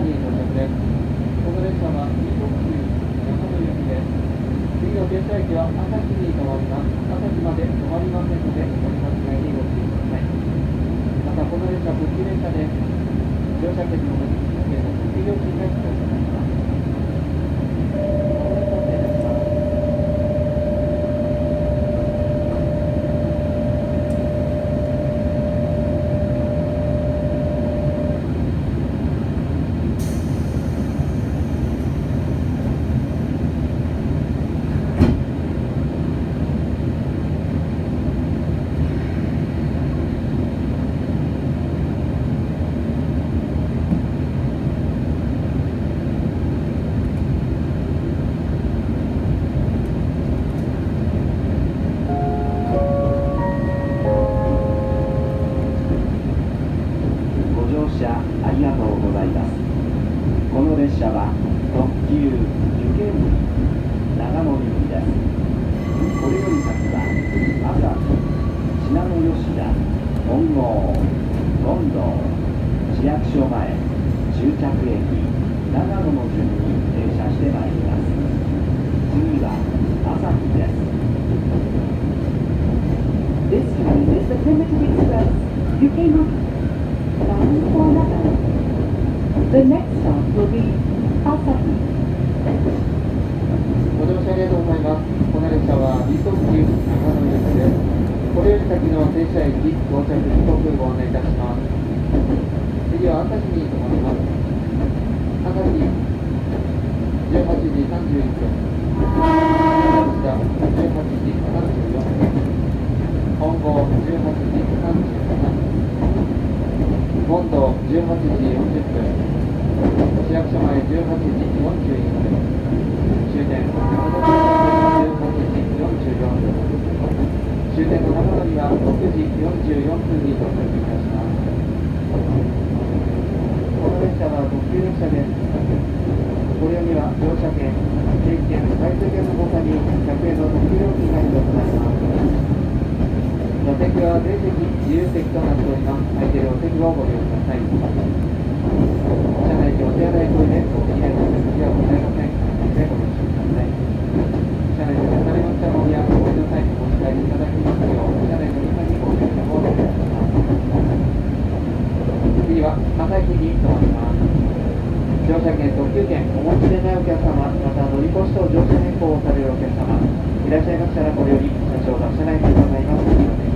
に到着ですこの列車は2特急横の行きです次の停車駅は朝日に止まります。朝日まで止まりませんのでお見間違いにご注意ください。またこの列車特急列車です乗車券の乗り継ぎ券の特急料金が必要となりますお待たせいたしますご乗車ありがとうございますこの列車は特急湯気森長野行きですこれより先は朝日信濃吉田本郷権堂市役所前終着駅長野の順に停車してまいります次は朝日です This train is the Primitive Express. You came up. The next stop will be Asahi. ご乗車ありがとうございます？この列車は B 特急長野行きです。これより先の停車駅、到着時刻ご案内いたします。次は朝日に停まります。朝日18時31分。吉田18時34分。本郷18時37分。本堂18時40分。市役所前18時41分。終点長野駅18時44分終点の長野には6時44分に到着いたしますこの列車は特急列車ですご利用には乗車券定期券回数券の他に100円の特急料金が必要となります座席は全席自由席となっております空いているお席をご利用ください車内にお手洗いトイレお気に入りの席はございませんでご了承ください車内で出されましたものやお降りの際にお持ち帰りいただきますよう車内の中にご注意の方をお願いします次は朝日に停まります乗車券特急券お持ちでないお客様また乗り越しと乗車変更をされるお客様いらっしゃいましたらこれより車掌が車内に伺います。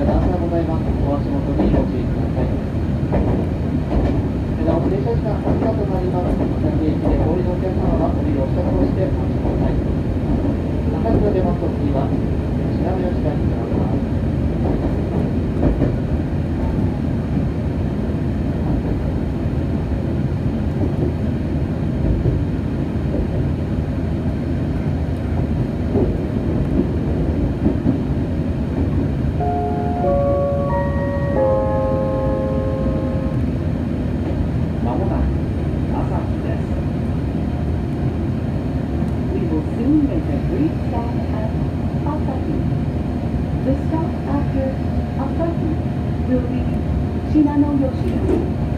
は段差がございます。お足元にご注意ください。なお停車時間8時間となります。先駅でお降りのお客様はお降りを支度をしてお待ちください。中津が出ますと次は品の吉田になります。Make a brief stop at Asahi. The stop after Asahi will be Shinano-Yoshida. ま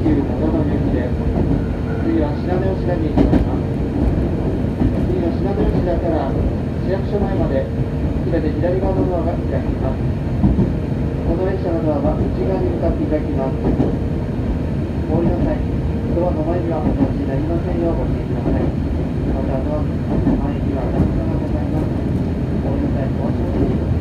急長野行きです。次は信濃吉田に停まります。次は信濃吉田から市役所前まで、すべて左側のドアが開きます。この列車のドアは内側に向かって開きます。お降りの際、ドアの前にはお立ちになりませんようご注意ください。またドアの前には段差がございます。お降りの際、お足元に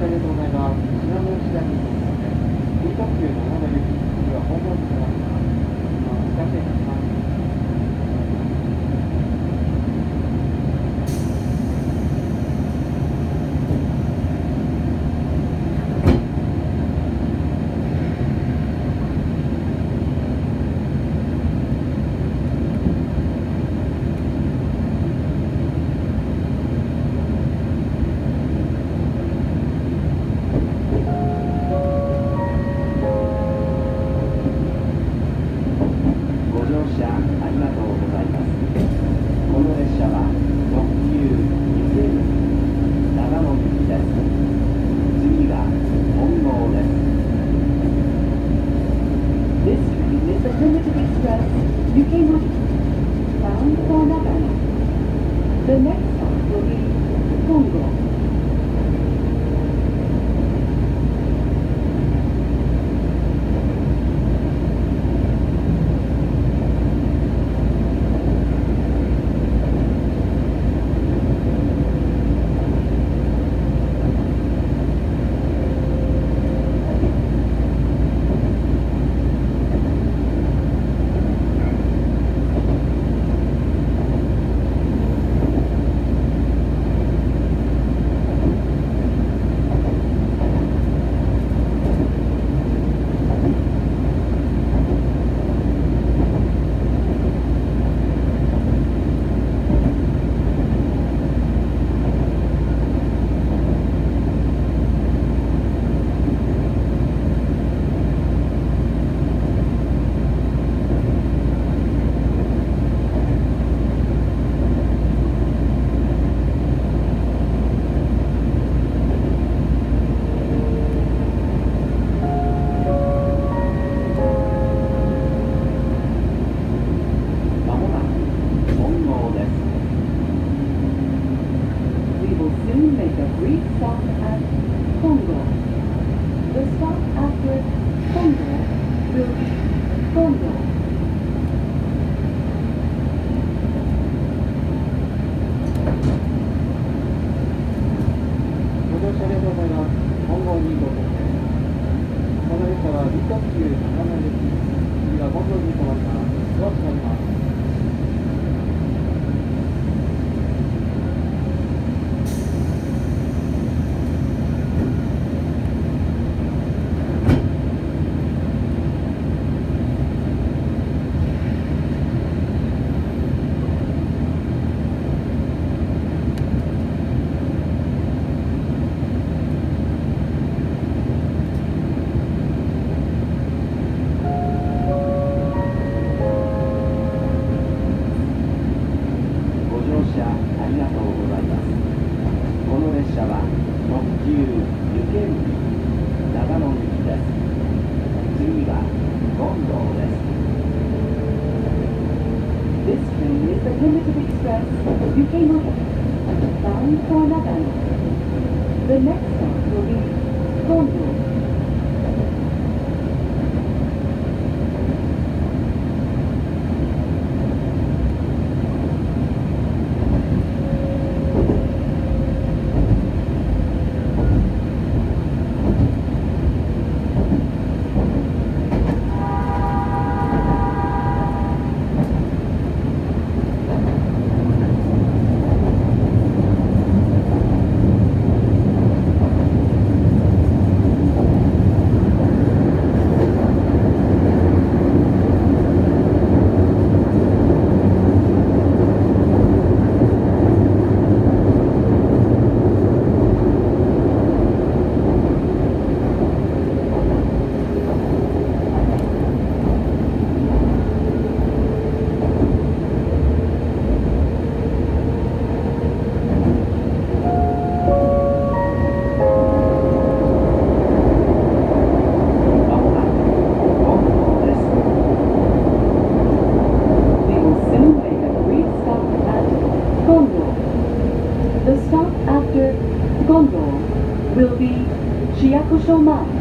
ありがとうございます。信濃吉田に到着です。伊特急長野行き、は本門に停まります。お出しいたしま Primitive Express Yukimori, bound for Nagano. The next stop will be Kondo. まもなく権堂です We will soon make a brief stop at Kondo. The stop after Kondo will be Chiakushomai.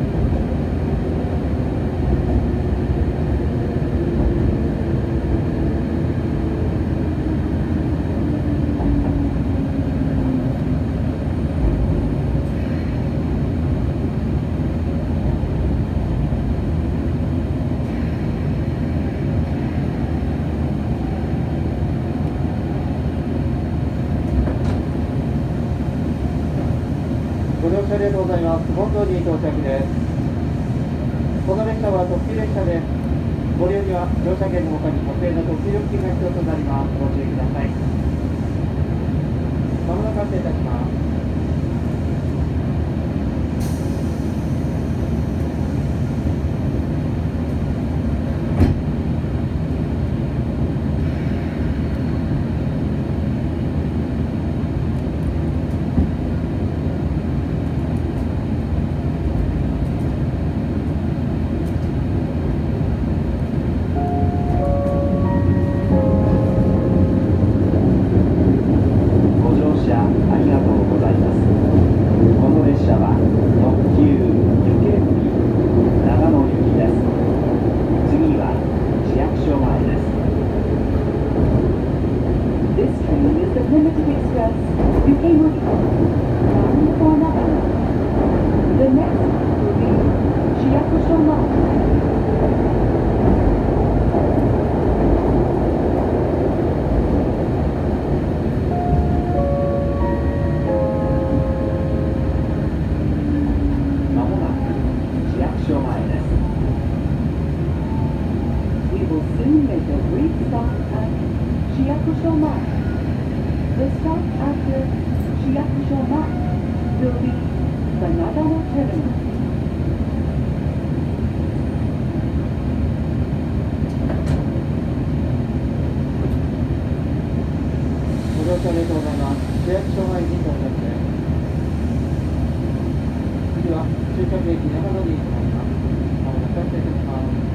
ご乗車ありがとうございます。本堂に到着です。この列車は特急列車です。ご利用には乗車券の他に特定の特急料金が必要となります。ご注意ください。まもなく発車いたします。ご乗車ありがとうございますこの列車は特急湯煙長野行きです次は市役所前です This train is the Primitive Express Yukimori, bound for Nagano. The next stop will be Chiakushomai. まもなく市役所前です We will soon make a brief stop at Shoma. The stop after Chiakushomai will be the Nagano Terminal. ご乗車ありがとうございます。市役所前に到着です。次は終着駅長野に停まります。まもなく発車いたします。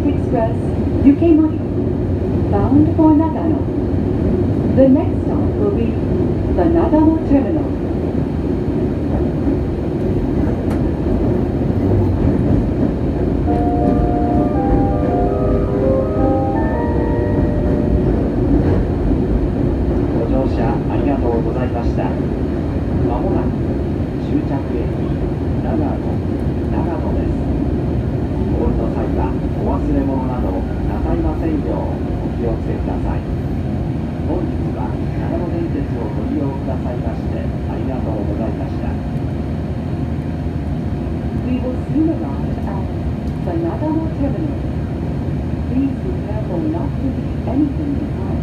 Express Yukemari, bound for Nagano. The next stop will be the Nagano Terminal. ご乗車ありがとうございました。まもなく終着駅長野長野です。お降りの際はお忘れ物などなさいませんようお気をつけください。本日は長野電鉄をご利用くださいましてありがとうございました。We will soon arrive at the Nagano Terminal. Please be careful not anything at all.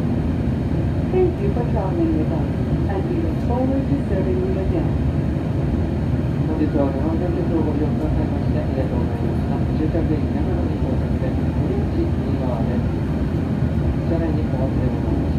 Thank you for traveling with us, and we look forward to serving you again. 本日は長野電鉄をご利用くださいましてありがとうございました。終着駅長野に到着です。堀内右側です。車内にお忘れ物なし